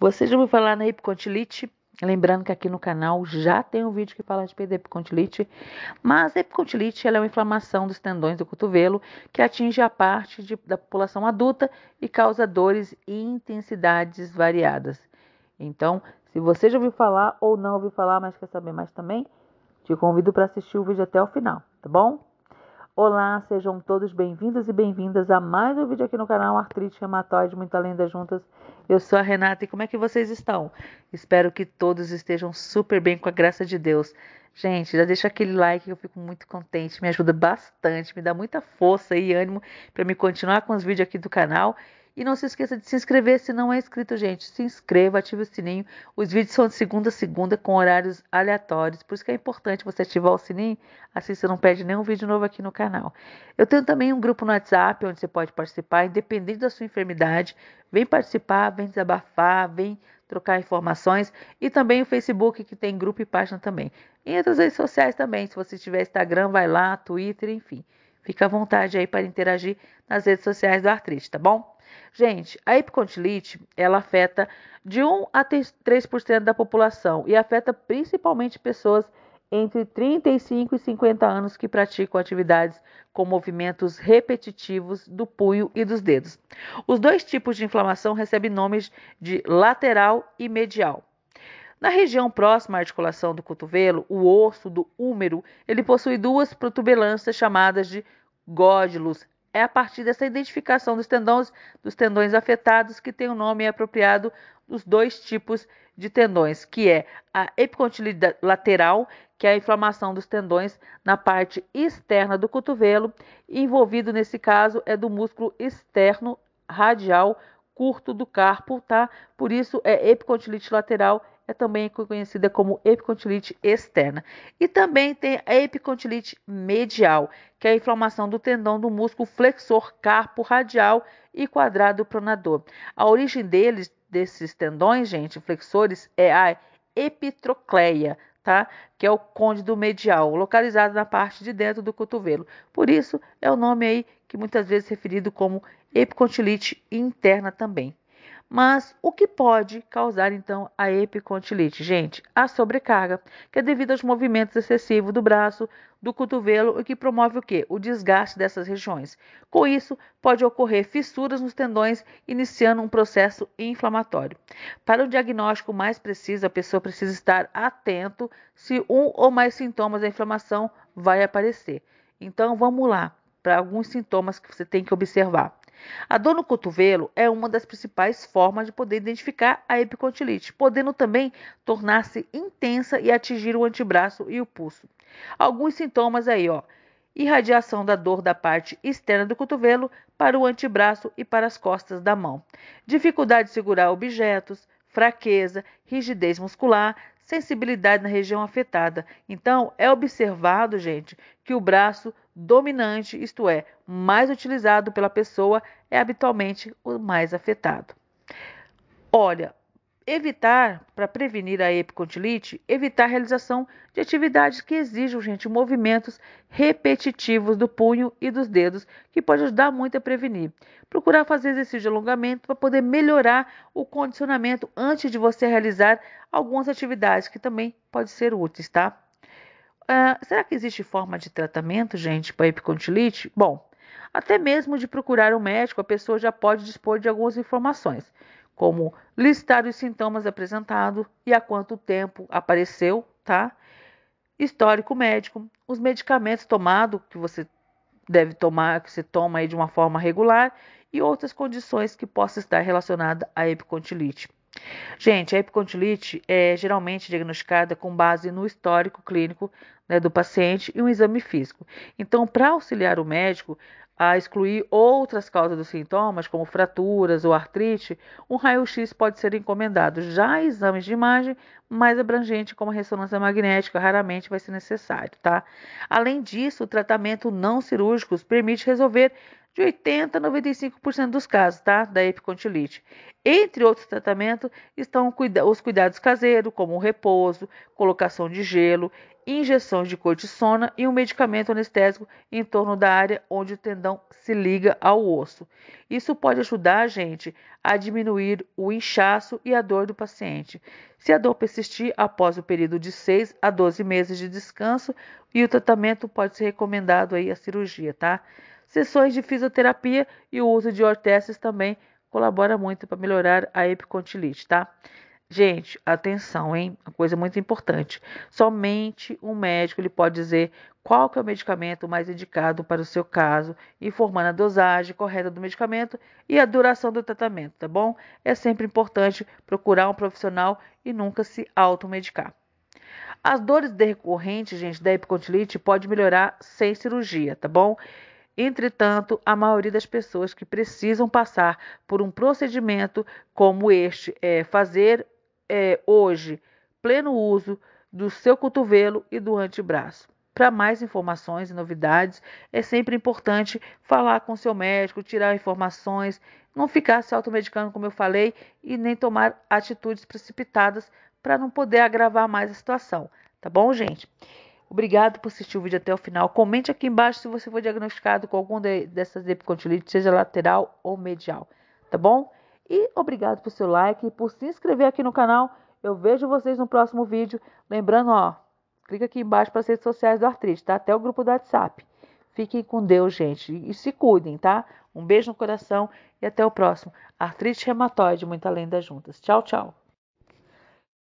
Você já ouviu falar na epicontilite? Lembrando que aqui no canal já tem um vídeo que fala de epicontilite, mas a epicontilite é uma inflamação dos tendões do cotovelo que atinge a parte de, da população adulta e causa dores e intensidades variadas. Então, se você já ouviu falar ou não ouviu falar, mas quer saber mais também, te convido para assistir o vídeo até o final, tá bom? Olá, sejam todos bem-vindos e bem-vindas a mais um vídeo aqui no canal Artrite Reumatoide Muita Lenda Juntas. Eu sou a Renata e como é que vocês estão? Espero que todos estejam super bem com a graça de Deus. Gente, já deixa aquele like que eu fico muito contente, me ajuda bastante, me dá muita força e ânimo para me continuar com os vídeos aqui do canal e não se esqueça de se inscrever se não é inscrito, gente. Se inscreva, ative o sininho. Os vídeos são de segunda a segunda com horários aleatórios. Por isso que é importante você ativar o sininho, assim você não perde nenhum vídeo novo aqui no canal. Eu tenho também um grupo no WhatsApp onde você pode participar, independente da sua enfermidade. Vem participar, vem desabafar, vem trocar informações. E também o Facebook, que tem grupo e página também. E outras redes sociais também. Se você tiver Instagram, vai lá, Twitter, enfim. Fica à vontade aí para interagir nas redes sociais do Artrite, tá bom? Gente, a epicontilite, ela afeta de 1 a 3% da população e afeta principalmente pessoas entre 35 e 50 anos que praticam atividades com movimentos repetitivos do punho e dos dedos. Os dois tipos de inflamação recebem nomes de lateral e medial. Na região próxima à articulação do cotovelo, o osso do húmero, ele possui duas protuberâncias chamadas de gódilos é a partir dessa identificação dos tendões, dos tendões afetados que tem o um nome apropriado dos dois tipos de tendões, que é a epicondilite lateral, que é a inflamação dos tendões na parte externa do cotovelo, envolvido nesse caso é do músculo externo radial curto do carpo, tá? Por isso é epicondilite lateral é também conhecida como epicontilite externa. E também tem a epicontilite medial, que é a inflamação do tendão do músculo flexor carpo radial e quadrado pronador. A origem deles, desses tendões, gente, flexores, é a epitrocleia, tá? Que é o côndilo medial, localizado na parte de dentro do cotovelo. Por isso, é o nome aí que muitas vezes é referido como epicontilite interna também. Mas o que pode causar então a epicontilite? Gente, a sobrecarga, que é devido aos movimentos excessivos do braço, do cotovelo e que promove o que? O desgaste dessas regiões. Com isso, pode ocorrer fissuras nos tendões, iniciando um processo inflamatório. Para o diagnóstico mais preciso, a pessoa precisa estar atento se um ou mais sintomas da inflamação vai aparecer. Então, vamos lá para alguns sintomas que você tem que observar. A dor no cotovelo é uma das principais formas de poder identificar a epicontilite, podendo também tornar-se intensa e atingir o antebraço e o pulso. Alguns sintomas aí, ó. Irradiação da dor da parte externa do cotovelo para o antebraço e para as costas da mão. Dificuldade de segurar objetos, fraqueza, rigidez muscular, sensibilidade na região afetada. Então, é observado, gente, que o braço dominante, isto é, mais utilizado pela pessoa, é habitualmente o mais afetado. Olha, evitar, para prevenir a epicontilite, evitar a realização de atividades que exijam, gente, movimentos repetitivos do punho e dos dedos, que pode ajudar muito a prevenir. Procurar fazer exercício de alongamento para poder melhorar o condicionamento antes de você realizar algumas atividades que também podem ser úteis, tá? Uh, será que existe forma de tratamento, gente, para epicontilite? Bom, até mesmo de procurar um médico, a pessoa já pode dispor de algumas informações, como listar os sintomas apresentados e há quanto tempo apareceu, tá? Histórico médico, os medicamentos tomados que você deve tomar, que você toma aí de uma forma regular e outras condições que possam estar relacionadas à epicontilite. Gente, a epicontilite é geralmente diagnosticada com base no histórico clínico né, do paciente e um exame físico. Então, para auxiliar o médico a excluir outras causas dos sintomas, como fraturas ou artrite, um raio-x pode ser encomendado. Já exames de imagem mais abrangente, como ressonância magnética, raramente vai ser necessário, tá? Além disso, o tratamento não cirúrgico permite resolver de 80 a 95% dos casos, tá? Da epicontilite. Entre outros tratamentos estão os cuidados caseiros, como o repouso, colocação de gelo, injeção de cortisona e um medicamento anestésico em torno da área onde o tendão se liga ao osso. Isso pode ajudar a gente a diminuir o inchaço e a dor do paciente. Se a dor persistir após o período de 6 a 12 meses de descanso, e o tratamento pode ser recomendado aí a cirurgia, tá? Sessões de fisioterapia e o uso de orteses também colabora muito para melhorar a epicontilite, tá? Gente, atenção, hein? Uma coisa muito importante. Somente um médico ele pode dizer qual que é o medicamento mais indicado para o seu caso, informando a dosagem correta do medicamento e a duração do tratamento, tá bom? É sempre importante procurar um profissional e nunca se automedicar. As dores decorrentes, gente, da epicontilite pode melhorar sem cirurgia, tá bom? Entretanto, a maioria das pessoas que precisam passar por um procedimento como este é fazer é, hoje pleno uso do seu cotovelo e do antebraço. Para mais informações e novidades, é sempre importante falar com seu médico, tirar informações, não ficar se automedicando, como eu falei, e nem tomar atitudes precipitadas para não poder agravar mais a situação. Tá bom, gente? Obrigado por assistir o vídeo até o final. Comente aqui embaixo se você foi diagnosticado com algum de, dessas epicondilites, seja lateral ou medial, tá bom? E obrigado por seu like e por se inscrever aqui no canal. Eu vejo vocês no próximo vídeo. Lembrando, ó, clica aqui embaixo para as redes sociais do Artrite, tá? Até o grupo do WhatsApp. Fiquem com Deus, gente, e se cuidem, tá? Um beijo no coração e até o próximo. Artrite reumatoide, muita lenda juntas. Tchau, tchau.